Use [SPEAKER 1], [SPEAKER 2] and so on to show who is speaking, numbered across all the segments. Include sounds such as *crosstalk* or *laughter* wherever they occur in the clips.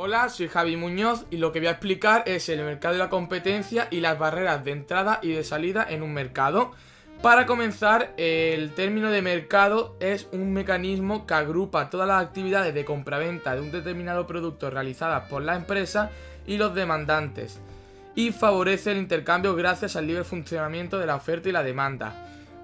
[SPEAKER 1] Hola, soy Javi Muñoz y lo que voy a explicar es el mercado de la competencia y las barreras de entrada y de salida en un mercado. Para comenzar, el término de mercado es un mecanismo que agrupa todas las actividades de compraventa de un determinado producto realizadas por la empresa y los demandantes y favorece el intercambio gracias al libre funcionamiento de la oferta y la demanda.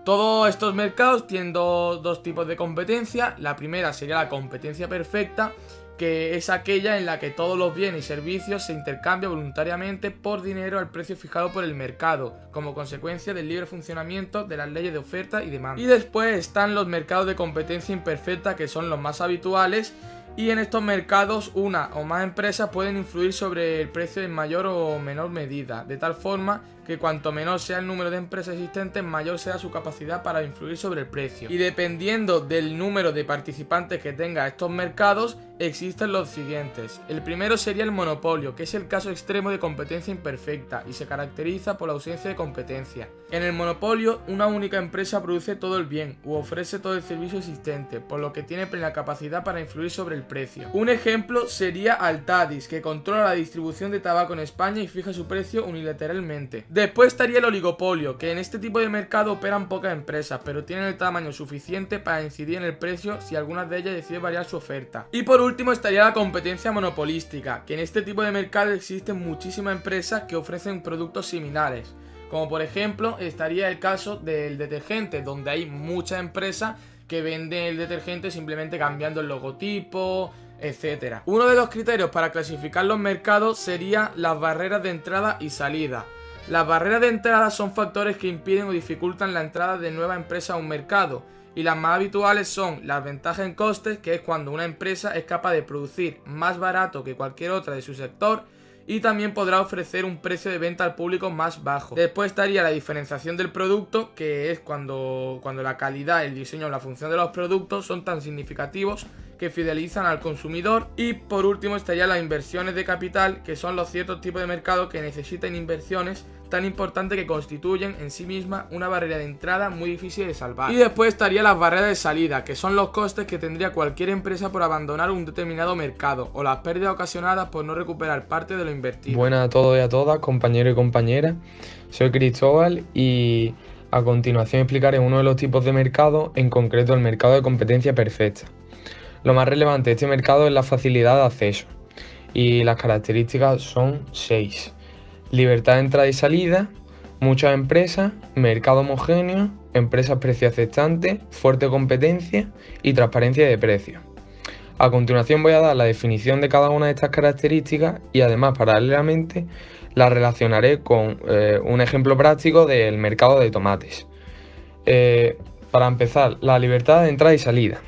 [SPEAKER 1] Todos estos mercados tienen dos, tipos de competencia. La primera sería la competencia perfecta que es aquella en la que todos los bienes y servicios se intercambian voluntariamente por dinero al precio fijado por el mercado, como consecuencia del libre funcionamiento de las leyes de oferta y demanda. Y después están los mercados de competencia imperfecta, que son los más habituales, y en estos mercados una o más empresas pueden influir sobre el precio en mayor o menor medida, de tal forma que cuanto menor sea el número de empresas existentes, mayor sea su capacidad para influir sobre el precio. Y dependiendo del número de participantes que tenga estos mercados, existen los siguientes. El primero sería el monopolio, que es el caso extremo de competencia imperfecta y se caracteriza por la ausencia de competencia. En el monopolio, una única empresa produce todo el bien u ofrece todo el servicio existente, por lo que tiene plena capacidad para influir sobre el precio. Un ejemplo sería Altadis, que controla la distribución de tabaco en España y fija su precio unilateralmente. Después estaría el oligopolio, que en este tipo de mercado operan pocas empresas, pero tienen el tamaño suficiente para incidir en el precio si algunas de ellas deciden variar su oferta. Y por último estaría la competencia monopolística, que en este tipo de mercado existen muchísimas empresas que ofrecen productos similares. Como por ejemplo estaría el caso del detergente, donde hay muchas empresas que venden el detergente simplemente cambiando el logotipo, etc. Uno de los criterios para clasificar los mercados sería las barreras de entrada y salida. Las barreras de entrada son factores que impiden o dificultan la entrada de nuevas empresas a un mercado, y las más habituales son las ventajas en costes, que es cuando una empresa es capaz de producir más barato que cualquier otra de su sector, y también podrá ofrecer un precio de venta al público más bajo. Después estaría la diferenciación del producto, que es cuando, cuando la calidad, el diseño o la función de los productos son tan significativos que fidelizan al consumidor. Y por último estaría las inversiones de capital, que son los ciertos tipos de mercado que necesitan inversiones tan importantes que constituyen en sí misma una barrera de entrada muy difícil de salvar. Y después estaría las barreras de salida, que son los costes que tendría cualquier empresa por abandonar un determinado mercado o las pérdidas ocasionadas por no recuperar parte de lo invertido.
[SPEAKER 2] Buenas a todos y a todas, compañeros y compañeras. Soy Cristóbal y a continuación explicaré uno de los tipos de mercado, en concreto el mercado de competencia perfecta. Lo más relevante de este mercado es la facilidad de acceso y las características son 6. Libertad de entrada y salida, muchas empresas, mercado homogéneo, empresas precio aceptantes, fuerte competencia y transparencia de precios. A continuación voy a dar la definición de cada una de estas características y además paralelamente la relacionaré con eh, un ejemplo práctico del mercado de tomates. Eh, para empezar, la libertad de entrada y salida.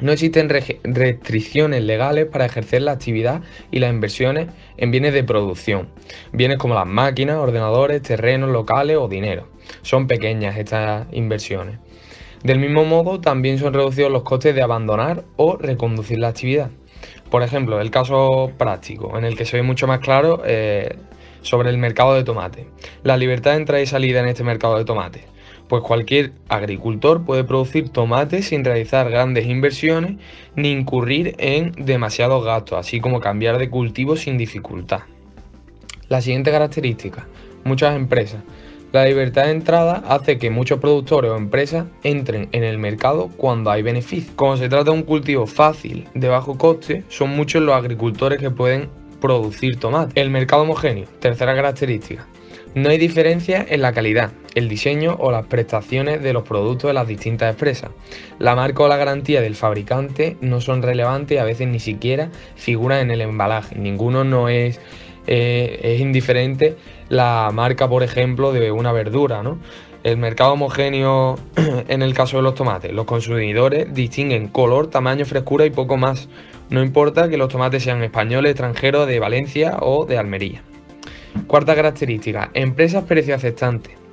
[SPEAKER 2] No existen restricciones legales para ejercer la actividad y las inversiones en bienes de producción, bienes como las máquinas, ordenadores, terrenos locales o dinero. Son pequeñas estas inversiones. Del mismo modo, también son reducidos los costes de abandonar o reconducir la actividad. Por ejemplo, el caso práctico, en el que se ve mucho más claro eh, sobre el mercado de tomate. La libertad de entrada y salida en este mercado de tomate pues cualquier agricultor puede producir tomates sin realizar grandes inversiones ni incurrir en demasiados gastos, así como cambiar de cultivo sin dificultad. La siguiente característica, muchas empresas. La libertad de entrada hace que muchos productores o empresas entren en el mercado cuando hay beneficio. Como se trata de un cultivo fácil, de bajo coste, son muchos los agricultores que pueden producir tomate. El mercado homogéneo, tercera característica. No hay diferencia en la calidad, el diseño o las prestaciones de los productos de las distintas empresas. La marca o la garantía del fabricante no son relevantes a veces ni siquiera figuran en el embalaje. Ninguno no es, eh, es indiferente la marca, por ejemplo, de una verdura, ¿no? El mercado homogéneo *clears throat* en el caso de los tomates. Los consumidores distinguen color, tamaño, frescura y poco más. No importa que los tomates sean españoles, extranjeros, de Valencia o de Almería. Cuarta característica, empresas precio aceptantes.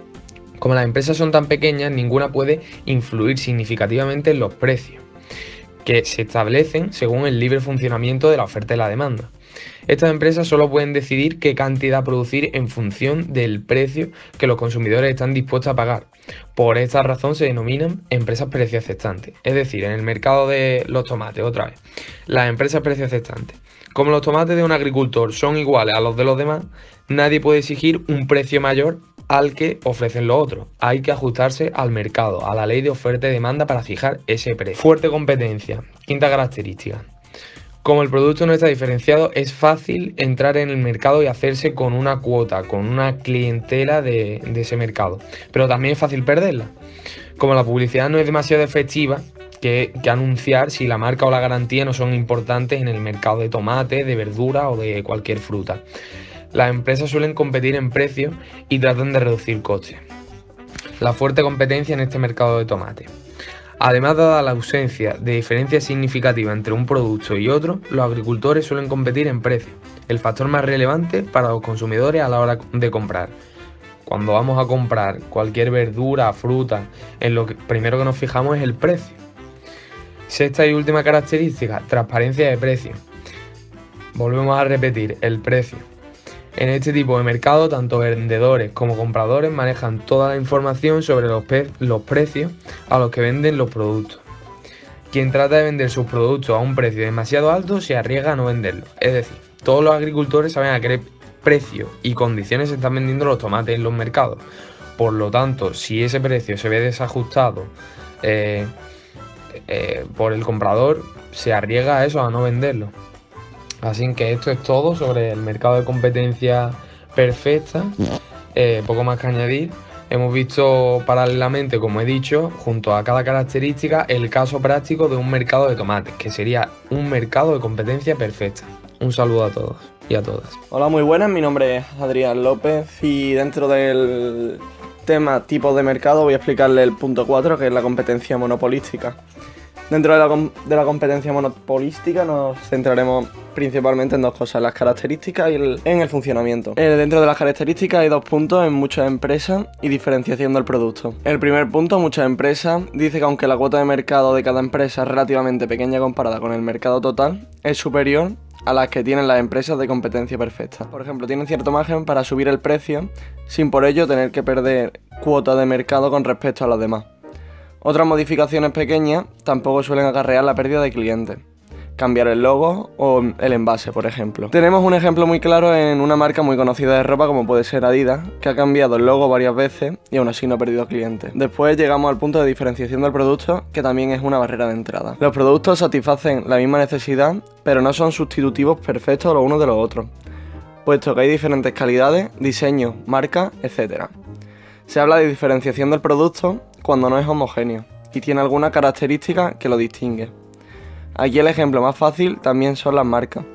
[SPEAKER 2] Como las empresas son tan pequeñas, ninguna puede influir significativamente en los precios, que se establecen según el libre funcionamiento de la oferta y la demanda. Estas empresas solo pueden decidir qué cantidad producir en función del precio que los consumidores están dispuestos a pagar. Por esta razón se denominan empresas precio aceptantes. Es decir, en el mercado de los tomates, otra vez, las empresas precio aceptantes. Como los tomates de un agricultor son iguales a los de los demás, nadie puede exigir un precio mayor al que ofrecen los otros. Hay que ajustarse al mercado, a la ley de oferta y demanda para fijar ese precio. Fuerte competencia. Quinta característica. Como el producto no está diferenciado, es fácil entrar en el mercado y hacerse con una cuota, con una clientela de, ese mercado. Pero también es fácil perderla. Como la publicidad no es demasiado efectiva, que, que, anunciar si la marca o la garantía no son importantes en el mercado de tomate, de verdura o de cualquier fruta las empresas suelen competir en precios y tratan de reducir costes. La fuerte competencia en este mercado de tomate. Además, dada la ausencia de diferencia significativa entre un producto y otro, los agricultores suelen competir en precio, el factor más relevante para los consumidores a la hora de comprar. Cuando vamos a comprar cualquier verdura, fruta, en lo primero que nos fijamos es el precio. Sexta y última característica, transparencia de precio. Volvemos a repetir, el precio. En este tipo de mercado, tanto vendedores como compradores manejan toda la información sobre los, precios a los que venden los productos. Quien trata de vender sus productos a un precio demasiado alto se arriesga a no venderlo. Es decir, todos los agricultores saben a qué precio y condiciones se están vendiendo los tomates en los mercados. Por lo tanto, si ese precio se ve desajustado eh, eh, por el comprador, se arriesga a eso, a no venderlo. Así que esto es todo sobre el mercado de competencia perfecta. Eh, poco más que añadir. Hemos visto paralelamente, como he dicho, junto a cada característica, el caso práctico de un mercado de tomates, que sería un mercado de competencia perfecta. Un saludo a todos y a todas.
[SPEAKER 3] Hola, muy buenas. Mi nombre es Adrián López y dentro del tema tipo de mercado voy a explicarle el punto 4, que es la competencia monopolística. Dentro de la, competencia monopolística nos centraremos principalmente en dos cosas, las características y en el funcionamiento. Eh, dentro de las características hay dos puntos en muchas empresas y diferenciación del producto. El primer punto, muchas empresas, dice que aunque la cuota de mercado de cada empresa es relativamente pequeña comparada con el mercado total, es superior a las que tienen las empresas de competencia perfecta. Por ejemplo, tienen cierto margen para subir el precio sin por ello tener que perder cuota de mercado con respecto a los demás. Otras modificaciones pequeñas tampoco suelen acarrear la pérdida de clientes. Cambiar el logo o el envase, por ejemplo. Tenemos un ejemplo muy claro en una marca muy conocida de ropa como puede ser Adidas, que ha cambiado el logo varias veces y aún así no ha perdido clientes. Después llegamos al punto de diferenciación del producto, que también es una barrera de entrada. Los productos satisfacen la misma necesidad, pero no son sustitutivos perfectos los unos de los otros, puesto que hay diferentes calidades, diseños, marcas, etc. Se habla de diferenciación del producto cuando no es homogéneo y tiene alguna característica que lo distingue. Aquí el ejemplo más fácil también son las marcas,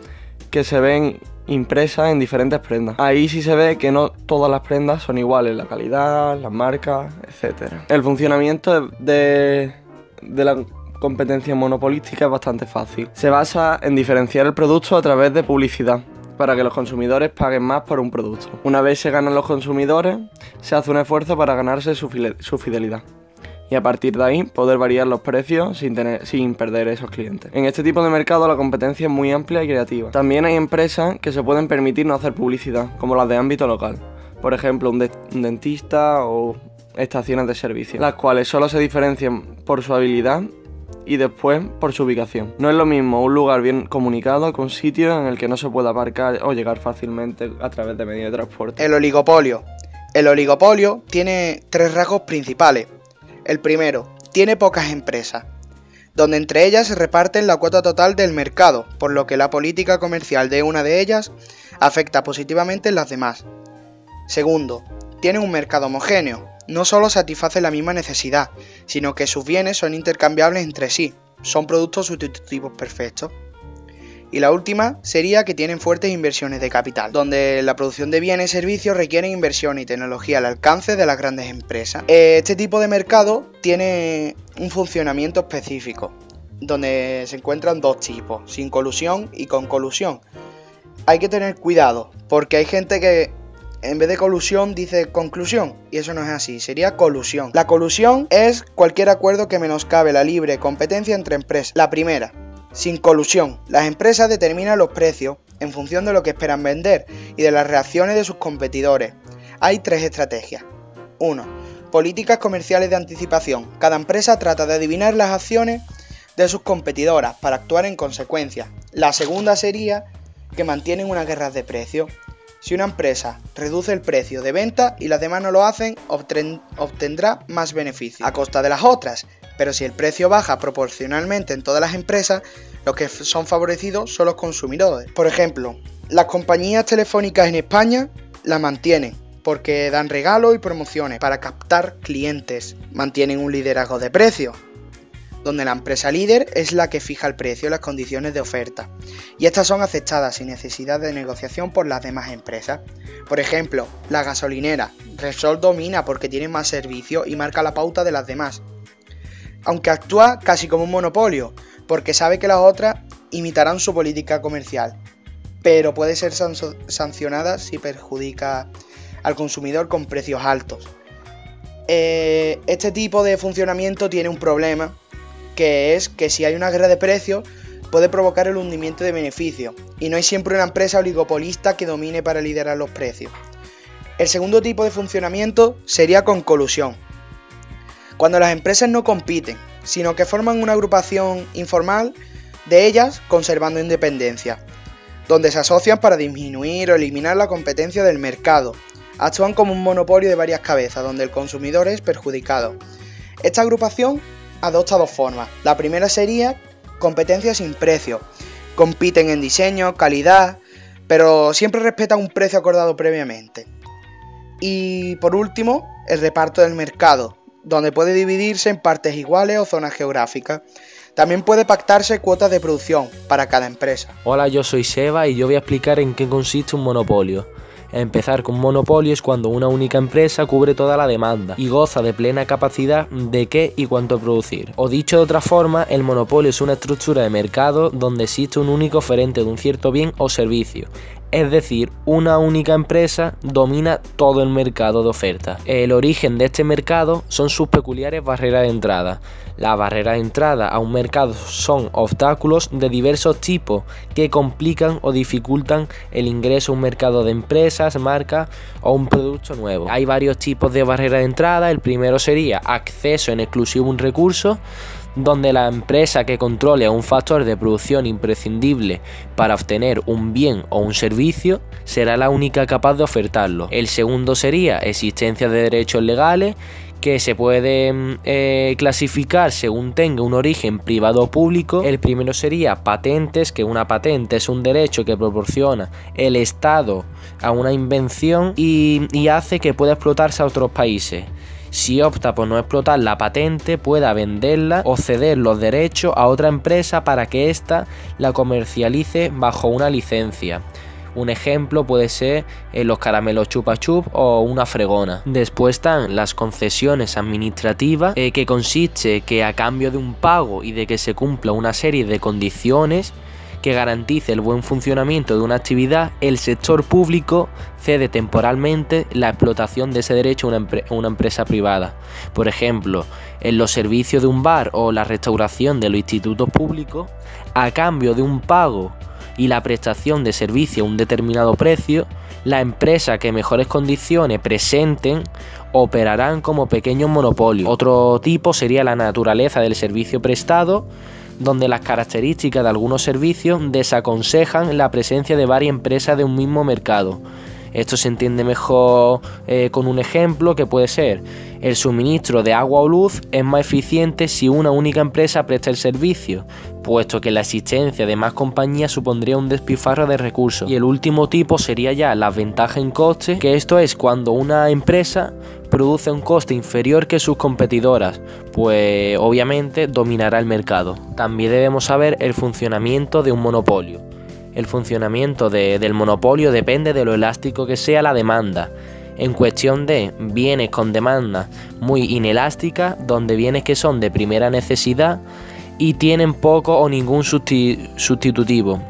[SPEAKER 3] que se ven impresas en diferentes prendas. Ahí sí se ve que no todas las prendas son iguales, la calidad, las marcas, etc. El funcionamiento de, de la competencia monopolística es bastante fácil. Se basa en diferenciar el producto a través de publicidad para que los consumidores paguen más por un producto. Una vez se ganan los consumidores, se hace un esfuerzo para ganarse su, fidelidad y a partir de ahí poder variar los precios sin, perder esos clientes. En este tipo de mercado la competencia es muy amplia y creativa. También hay empresas que se pueden permitir no hacer publicidad, como las de ámbito local. Por ejemplo, un, un dentista o estaciones de servicio, las cuales solo se diferencian por su habilidad y después por su ubicación. No es lo mismo un lugar bien comunicado un sitio en el que no se pueda aparcar o llegar fácilmente a través de medios de transporte.
[SPEAKER 4] El oligopolio. El oligopolio tiene tres rasgos principales. El primero, tiene pocas empresas, donde entre ellas se reparten la cuota total del mercado, por lo que la política comercial de una de ellas afecta positivamente en las demás. Segundo, tiene un mercado homogéneo, no solo satisface la misma necesidad, sino que sus bienes son intercambiables entre sí, son productos sustitutivos perfectos. Y la última sería que tienen fuertes inversiones de capital, donde la producción de bienes y servicios requiere inversión y tecnología al alcance de las grandes empresas. Este tipo de mercado tiene un funcionamiento específico, donde se encuentran dos tipos, sin colusión y con colusión. Hay que tener cuidado, porque hay gente que en vez de colusión dice conclusión, y eso no es así, sería colusión. La colusión es cualquier acuerdo que menoscabe la libre competencia entre empresas. La primera, sin colusión, las empresas determinan los precios en función de lo que esperan vender y de las reacciones de sus competidores. Hay tres estrategias. 1. Políticas comerciales de anticipación. Cada empresa trata de adivinar las acciones de sus competidoras para actuar en consecuencia. La segunda sería que mantienen una guerra de precios. Si una empresa reduce el precio de venta y las demás no lo hacen, obtendrá más beneficio a costa de las otras. Pero si el precio baja proporcionalmente en todas las empresas, los que son favorecidos son los consumidores. Por ejemplo, las compañías telefónicas en España la mantienen porque dan regalos y promociones para captar clientes. Mantienen un liderazgo de precios donde la empresa líder es la que fija el precio y las condiciones de oferta, y estas son aceptadas sin necesidad de negociación por las demás empresas. Por ejemplo, la gasolinera, Repsol domina porque tiene más servicio y marca la pauta de las demás, aunque actúa casi como un monopolio, porque sabe que las otras imitarán su política comercial, pero puede ser sancionada si perjudica al consumidor con precios altos. Eh, este tipo de funcionamiento tiene un problema que es que si hay una guerra de precios puede provocar el hundimiento de beneficios y no hay siempre una empresa oligopolista que domine para liderar los precios. El segundo tipo de funcionamiento sería con colusión. Cuando las empresas no compiten, sino que forman una agrupación informal de ellas conservando independencia, donde se asocian para disminuir o eliminar la competencia del mercado. Actúan como un monopolio de varias cabezas, donde el consumidor es perjudicado. Esta agrupación adopta dos formas. La primera sería competencia sin precio. Compiten en diseño, calidad, pero siempre respetan un precio acordado previamente. Y por último, el reparto del mercado, donde puede dividirse en partes iguales o zonas geográficas. También puede pactarse cuotas de producción para cada empresa.
[SPEAKER 5] Hola, yo soy Seba y yo voy a explicar en qué consiste un monopolio. Empezar con monopolio es cuando una única empresa cubre toda la demanda y goza de plena capacidad de qué y cuánto producir. O dicho de otra forma, el monopolio es una estructura de mercado donde existe un único oferente de un cierto bien o servicio es decir, una única empresa domina todo el mercado de oferta. El origen de este mercado son sus peculiares barreras de entrada. Las barreras de entrada a un mercado son obstáculos de diversos tipos que complican o dificultan el ingreso a un mercado de empresas, marcas o un producto nuevo. Hay varios tipos de barreras de entrada. El primero sería acceso en exclusivo a un recurso donde la empresa que controle un factor de producción imprescindible para obtener un bien o un servicio será la única capaz de ofertarlo. El segundo sería existencia de derechos legales que se pueden eh, clasificar según tenga un origen privado o público. El primero sería patentes, que una patente es un derecho que proporciona el Estado a una invención y hace que pueda explotarse a otros países si opta por no explotar la patente, pueda venderla o ceder los derechos a otra empresa para que ésta la comercialice bajo una licencia. Un ejemplo puede ser los caramelos chupa chup o una fregona. Después están las concesiones administrativas, eh, que consiste que a cambio de un pago y de que se cumpla una serie de condiciones, que garantice el buen funcionamiento de una actividad, el sector público cede temporalmente la explotación de ese derecho a una, empresa privada. Por ejemplo, en los servicios de un bar o la restauración de los institutos públicos, a cambio de un pago y la prestación de servicio a un determinado precio, la empresa que mejores condiciones presenten operarán como pequeños monopolios. Otro tipo sería la naturaleza del servicio prestado donde las características de algunos servicios desaconsejan la presencia de varias empresas de un mismo mercado. Esto se entiende mejor eh, con un ejemplo que puede ser el suministro de agua o luz es más eficiente si una única empresa presta el servicio, puesto que la existencia de más compañías supondría un despifarro de recursos. Y el último tipo sería ya la ventaja en coste, que esto es cuando una empresa produce un coste inferior que sus competidoras, pues obviamente dominará el mercado. También debemos saber el funcionamiento de un monopolio. El funcionamiento del monopolio depende de lo elástico que sea la demanda. En cuestión de bienes con demanda muy inelástica, donde bienes que son de primera necesidad y tienen poco o ningún sustitutivo.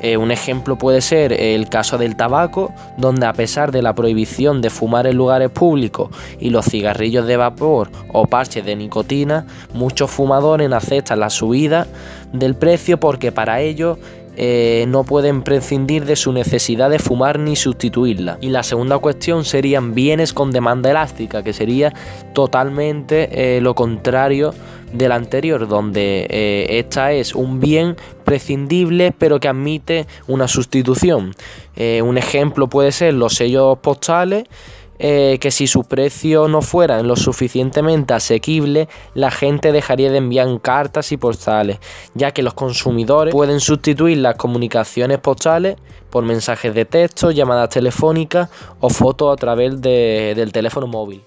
[SPEAKER 5] Eh, un ejemplo puede ser el caso del tabaco, donde a pesar de la prohibición de fumar en lugares públicos y los cigarrillos de vapor o parches de nicotina, muchos fumadores aceptan la subida del precio porque para ellos eh, no pueden prescindir de su necesidad de fumar ni sustituirla. Y la segunda cuestión serían bienes con demanda elástica, que sería totalmente eh, lo contrario de la anterior, donde eh, esta es un bien prescindible pero que admite una sustitución. un ejemplo puede ser los sellos postales eh, que si sus precios no fueran lo suficientemente asequibles, la gente dejaría de enviar cartas y postales, ya que los consumidores pueden sustituir las comunicaciones postales por mensajes de texto, llamadas telefónicas o fotos a través del teléfono móvil.